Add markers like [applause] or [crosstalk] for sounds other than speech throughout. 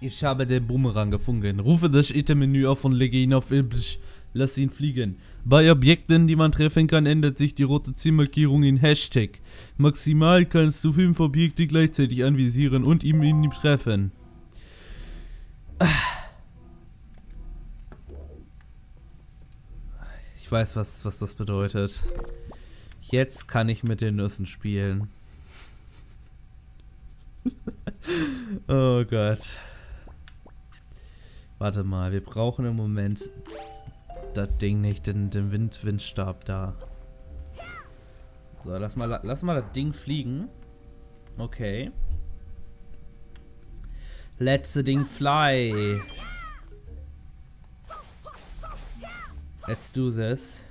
Ich habe den Boomerang gefunden. Rufe das Item-Menü auf und lege ihn auf Ilbisch. Lass ihn fliegen. Bei Objekten, die man treffen kann, ändert sich die rote Zielmarkierung in Hashtag. Maximal kannst du fünf Objekte gleichzeitig anvisieren und ihm ihm treffen. Ich weiß, was, was das bedeutet. Jetzt kann ich mit den Nüssen spielen. [laughs] oh Gott. Warte mal, wir brauchen im Moment das Ding nicht, den, den Wind, Windstab da. So, lass mal, lass mal das Ding fliegen. Okay. Let's the Ding fly. Let's do this.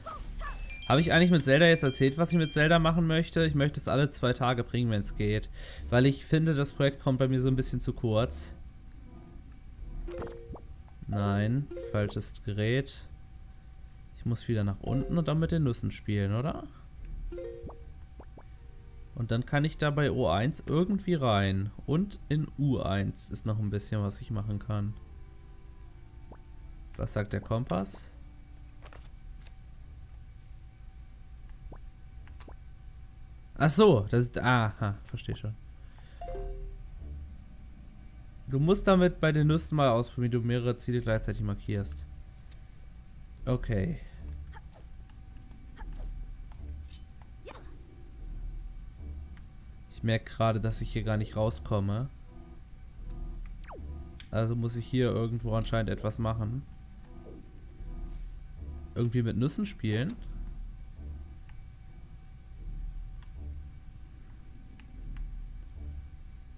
Habe ich eigentlich mit Zelda jetzt erzählt, was ich mit Zelda machen möchte? Ich möchte es alle zwei Tage bringen, wenn es geht. Weil ich finde, das Projekt kommt bei mir so ein bisschen zu kurz. Nein, falsches Gerät. Ich muss wieder nach unten und dann mit den Nüssen spielen, oder? Und dann kann ich da bei O1 irgendwie rein. Und in U1 ist noch ein bisschen, was ich machen kann. Was sagt der Kompass? Ach so, das ist... Aha, verstehe schon. Du musst damit bei den Nüssen mal ausprobieren, wie du mehrere Ziele gleichzeitig markierst. Okay. Ich merke gerade, dass ich hier gar nicht rauskomme. Also muss ich hier irgendwo anscheinend etwas machen. Irgendwie mit Nüssen spielen.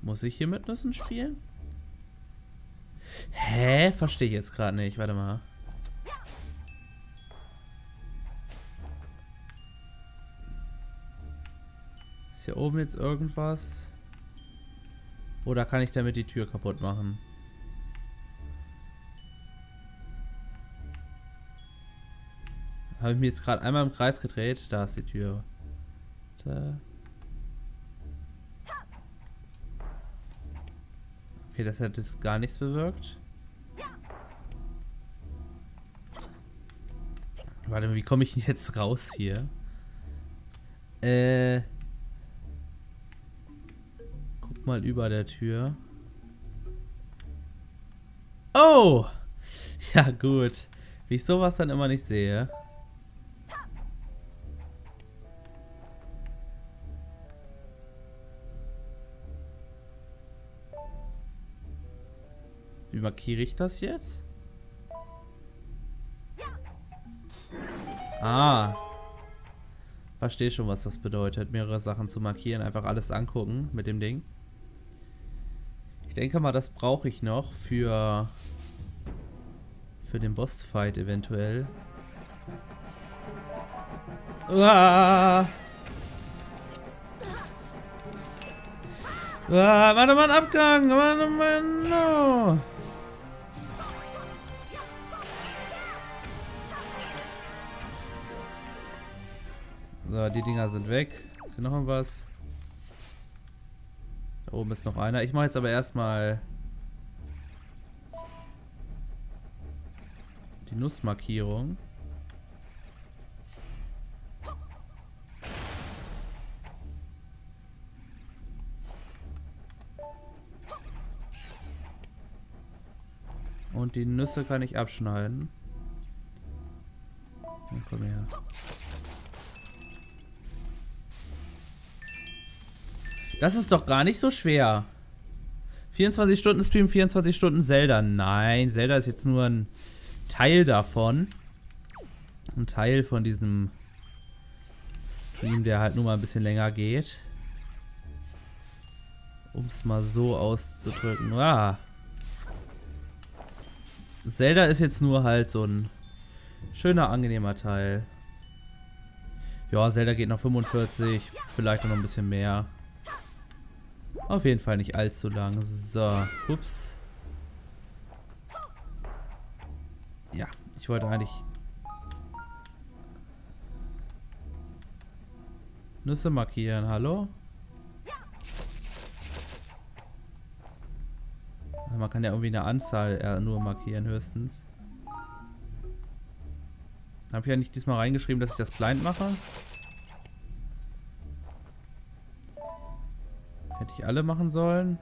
Muss ich hier mit Nüssen spielen? Hä? Verstehe ich jetzt gerade nicht. Warte mal. Ist hier oben jetzt irgendwas? Oder kann ich damit die Tür kaputt machen? Habe ich mich jetzt gerade einmal im Kreis gedreht? Da ist die Tür. Da. Okay, das hat jetzt gar nichts bewirkt. Warte, wie komme ich jetzt raus hier? Äh. Guck mal über der Tür. Oh! [laughs] Ja, gut. Wie ich sowas dann immer nicht sehe. Wie markiere ich das jetzt? Ah. Verstehe schon, was das bedeutet, mehrere Sachen zu markieren. Einfach alles angucken mit dem Ding. Ich denke mal, das brauche ich noch für für den Bossfight eventuell. Uah! Uah, warte mal, Abgang! Warte mal, no! So, die Dinger sind weg. Ist hier noch irgendwas? Da oben ist noch einer. Ich mache jetzt aber erstmal die Nussmarkierung. Und die Nüsse kann ich abschneiden. Das ist doch gar nicht so schwer. 24 Stunden Stream, 24 Stunden Zelda. Nein, Zelda ist jetzt nur ein Teil davon. Ein Teil von diesem Stream, der halt nur mal ein bisschen länger geht. Um es mal so auszudrücken. Ah. Zelda ist jetzt nur halt so ein schöner, angenehmer Teil. Ja, Zelda geht noch 45, vielleicht noch ein bisschen mehr. Auf jeden Fall nicht allzu lang. So, ups. Ja, ich wollte eigentlich... Nüsse markieren, hallo? Man kann ja irgendwie eine Anzahl äh, nur markieren, höchstens. Habe ich ja nicht diesmal reingeschrieben, dass ich das blind mache? Hätte ich alle machen sollen?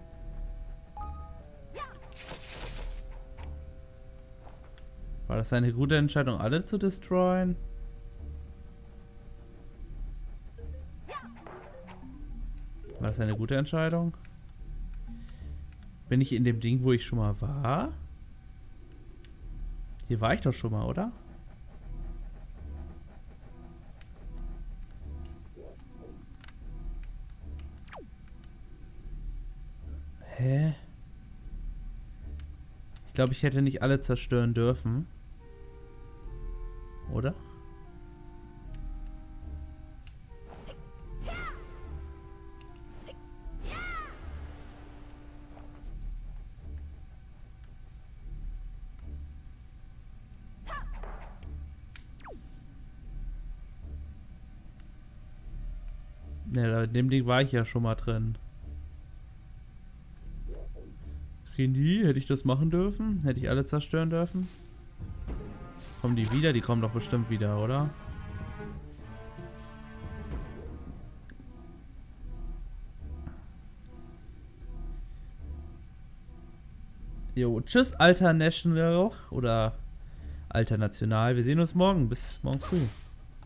War das eine gute Entscheidung, alle zu destroyen? War das eine gute Entscheidung? Bin ich in dem Ding, wo ich schon mal war? Hier war ich doch schon mal, oder? Hä? Ich glaube, ich hätte nicht alle zerstören dürfen. Oder? Ja, in dem Ding war ich ja schon mal drin. Rini, hätte ich das machen dürfen? Hätte ich alle zerstören dürfen? Kommen die wieder? Die kommen doch bestimmt wieder, oder? Jo, tschüss, Alter National oder Alter National. Wir sehen uns morgen. Bis morgen früh.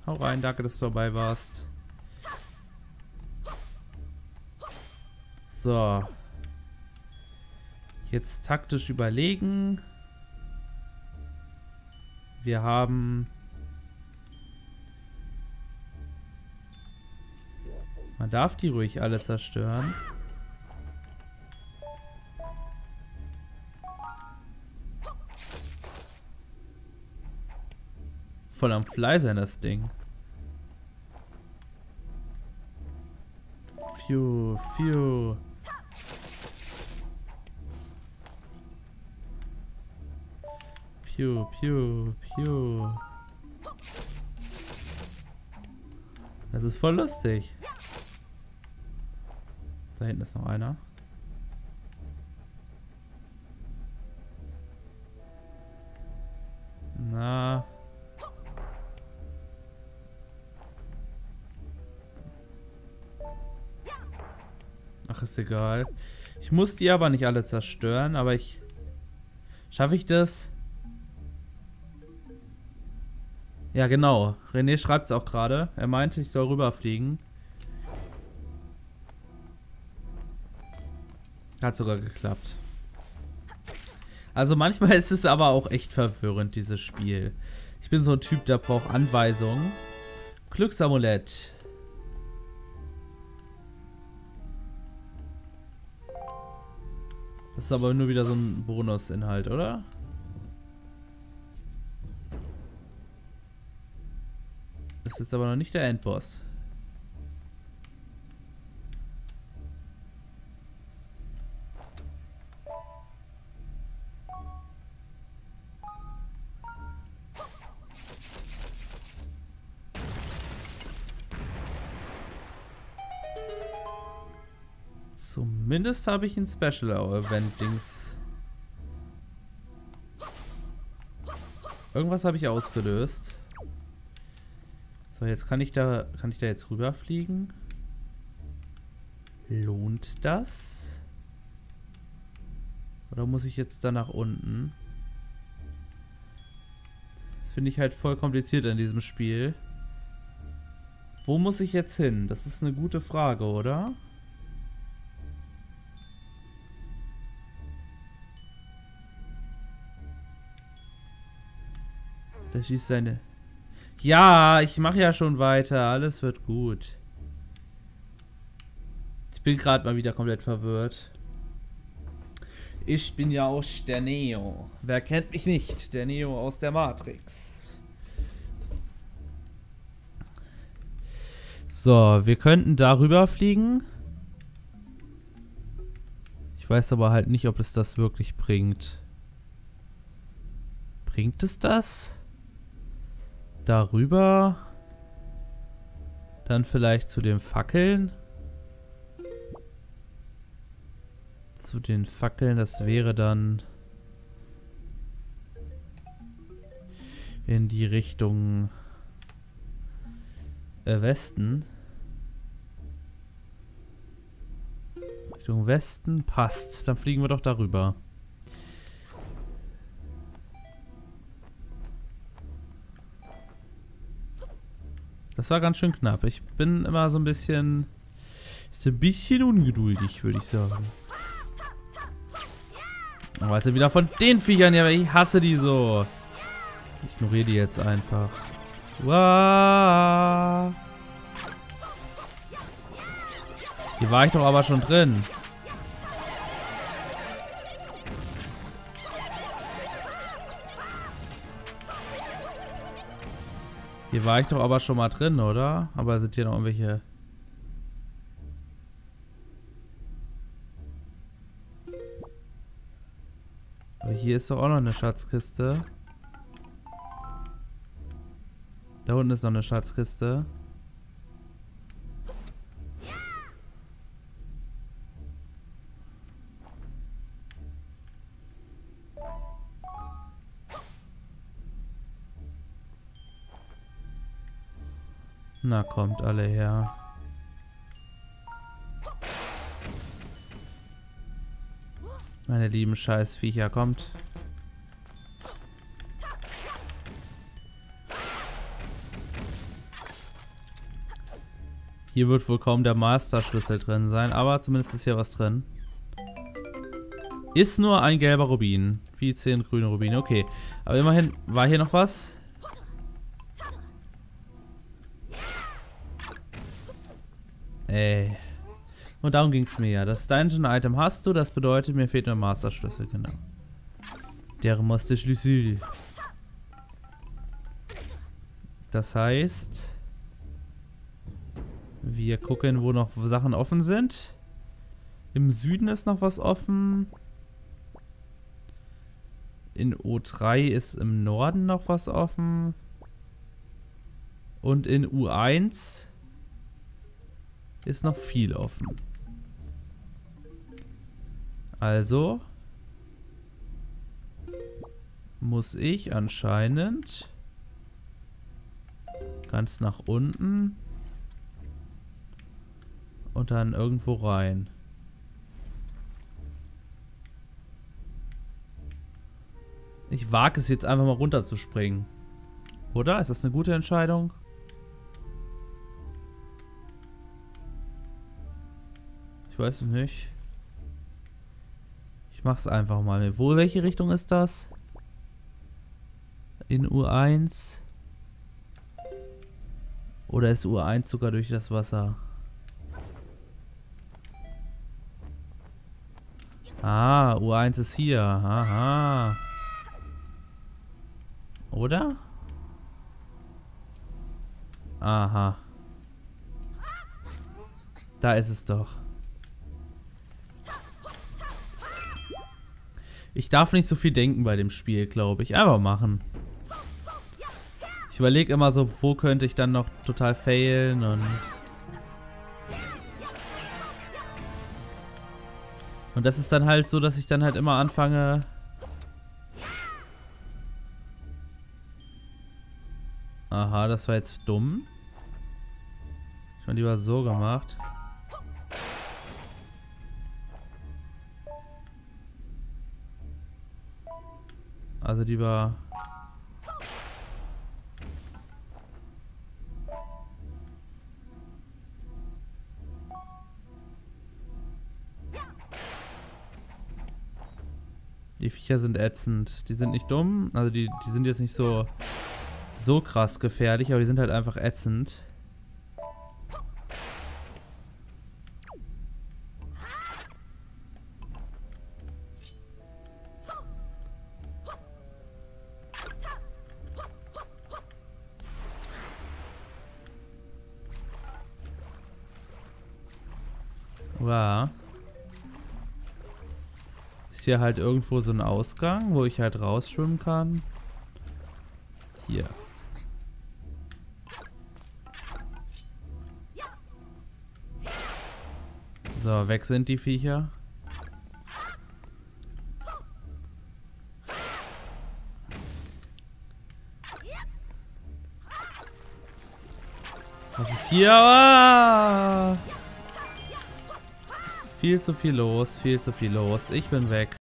Hau rein, danke, dass du dabei warst. So. Jetzt taktisch überlegen. Wir haben... Man darf die ruhig alle zerstören. Voll am Fly sein, das Ding. Phew, phew. Piu, piu, piu. Das ist voll lustig. Da hinten ist noch einer. Na. Ach, ist egal. Ich muss die aber nicht alle zerstören, aber ich... Schaffe ich das? Ja, genau. René schreibt es auch gerade. Er meinte, ich soll rüberfliegen. Hat sogar geklappt. Also manchmal [laughs] ist es aber auch echt verwirrend, dieses Spiel. Ich bin so ein Typ, der braucht Anweisungen. Glücksamulett. Das ist aber nur wieder so ein Bonusinhalt, oder? Das ist aber noch nicht der Endboss. Zumindest habe ich ein Special Event Dings. Irgendwas habe ich ausgelöst. So, jetzt kann ich da, kann ich da jetzt rüberfliegen? Lohnt das? Oder muss ich jetzt da nach unten? Das finde ich halt voll kompliziert in diesem Spiel. Wo muss ich jetzt hin? Das ist eine gute Frage, oder? Da schießt seine... Ja, ich mache ja schon weiter. Alles wird gut. Ich bin gerade mal wieder komplett verwirrt. Ich bin ja auch der Neo. Wer kennt mich nicht? Der Neo aus der Matrix. So, wir könnten darüber fliegen. Ich weiß aber halt nicht, ob es das wirklich bringt. Bringt es das? Darüber. Dann vielleicht zu den Fackeln. zu den Fackeln. Das wäre dann in die Richtung äh, Westen. Richtung Westen passt. Dann fliegen wir doch darüber. Das war ganz schön knapp. Ich bin immer so ein bisschen... Ist ein bisschen ungeduldig, würde ich sagen. Aber jetzt wieder von den Viechern, ja, ich hasse die so. Ich ignoriere die jetzt einfach. Wow. Hier war ich doch aber schon drin. Hier war ich doch aber schon mal drin, oder? Aber sind hier noch irgendwelche... Aber hier ist doch auch noch eine Schatzkiste. Da unten ist noch eine Schatzkiste. Na, kommt alle her. Meine lieben Scheißviecher, kommt. Hier wird wohl kaum der Master-Schlüssel drin sein, aber zumindest ist hier was drin. Ist nur ein gelber Rubin. Wie 10 grüne Rubine, okay. Aber immerhin, war hier noch was? Ey. Und darum ging es mir ja. Das Dungeon-Item hast du, das bedeutet, mir fehlt nur Master-Schlüssel, genau. Der Master-Schlüssel. Das heißt, wir gucken, wo noch Sachen offen sind. Im Süden ist noch was offen. In O3 ist im Norden noch was offen. Und in U1 ist noch viel offen. Also muss ich anscheinend ganz nach unten und dann irgendwo rein. Ich wage es jetzt einfach mal runterzuspringen. Oder? Ist das eine gute Entscheidung? Ich weiß es nicht. Ich mach's einfach mal. Wo, welche Richtung ist das? In U1? Oder ist U1 sogar durch das Wasser? Ah, U1 ist hier. Aha. Oder? Aha. Da ist es doch. Ich darf nicht so viel denken bei dem Spiel, glaube ich. Aber machen. Ich überlege immer so, wo könnte ich dann noch total failen und... Und das ist dann halt so, dass ich dann halt immer anfange... Aha, das war jetzt dumm. Ich mal lieber so gemacht. Also lieber... Die Viecher sind ätzend. Die sind nicht dumm. Also die, die sind jetzt nicht so, so krass gefährlich, aber die sind halt einfach ätzend. hier halt irgendwo so ein Ausgang, wo ich halt rausschwimmen kann? Hier. So, weg sind die Viecher. Was ist hier? Ah! Viel zu viel los, viel zu viel los. Ich bin weg.